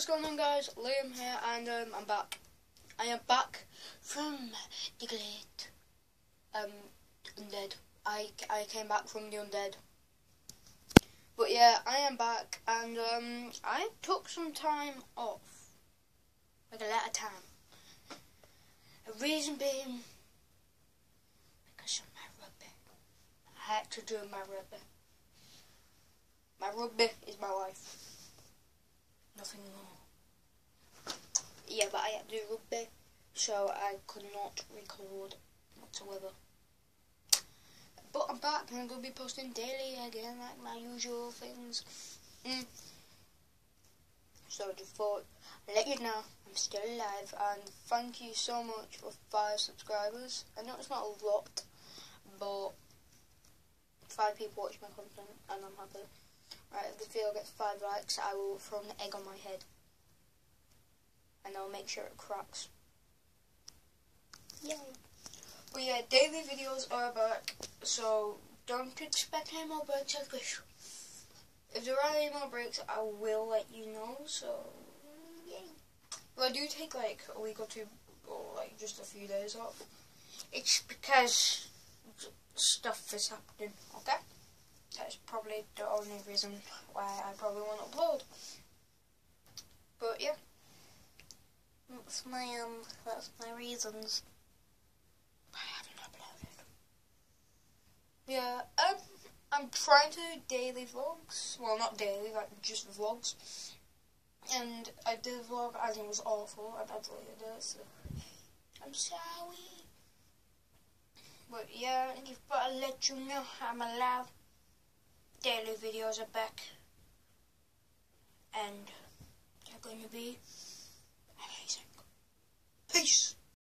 what's going on guys? Liam here and um, I'm back. I am back from the great um, undead. I, I came back from the undead. But yeah, I am back and um, I took some time off. Like a lot of time. The reason being because of my rugby. I had to do my rugby. My rugby is my life. Nothing. Yeah, but I had to do rugby, so I could not record whatsoever. But I'm back and I'm going to be posting daily again, like my usual things. Mm. So I just thought, I'd let you know I'm still alive and thank you so much for five subscribers. I know it's not a lot, but five people watch my content and I'm happy. Right, if the video gets five likes, I will throw an egg on my head. And I'll make sure it cracks. Yay. But yeah, daily videos are back, so don't expect any more breaks this. If there are any more breaks, I will let you know, so yay. But I do take like a week or two, or like just a few days off. It's because stuff is happening, okay? The only reason why I probably won't upload. But yeah. That's my um that's my reasons. I haven't uploaded. Yeah, um I'm trying to do daily vlogs. Well not daily, like just vlogs. And I did a vlog and it was awful and I deleted it, so I'm sorry. But yeah, I thought I'd let you know I'm alive daily videos are back and they're going to be amazing. Peace.